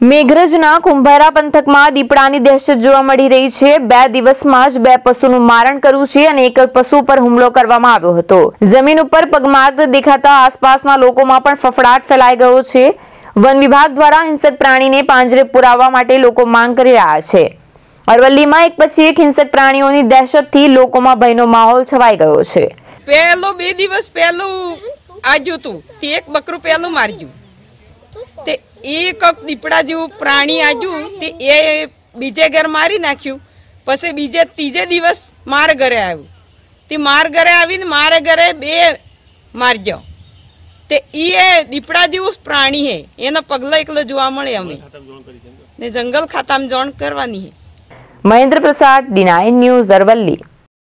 મેઘરજના કુંભારા પંથકમાં દીપડાની દહેશત જોવા મળી રહી છે. બે દિવસમાં જ બે પશુનું મારણ કર્યું છે અને એક પશુ પર હુમલો કરવામાં આવ્યો હતો. જમીન ઉપર પગમાર્ગ દેખાતા આસપાસના લોકોમાં પણ ફફડાટ ફેલાઈ ગયો છે. વન વિભાગ દ્વારા હિંસક પ્રાણીને પાંજરે પુરાવવા માટે લોકો માંગ કરી રહ્યા છે. અરવલ્લીમાં એક પછી એક હિંસક પ્રાણીઓની દહેશતથી લોકોમાં ભયનો માહોલ છવાઈ ગયો છે. પહેલો બે દિવસ પહેલું આજ્યું હતું એક બકરું પહેલું મારજ્યું તે એક દીપડા જેવું પ્રાણી આજ્યું તે એ બીજે ઘર મારી નાખ્યું. પછી બીજે ત્રીજે દિવસ માર ઘરે આવ્યું. તે માર ઘરે આવીને મારે ઘરે બે મારજો તે એ દીપડા જેવું પ્રાણી હે. એના પગલા એકલો જોવા મળે અમે. ને જંગલ ખાતામાં જોણ કરવાની હે. મહેન્દ્ર પ્રસાદ ડી નાઇન ન્યૂઝ અરવલ્લી.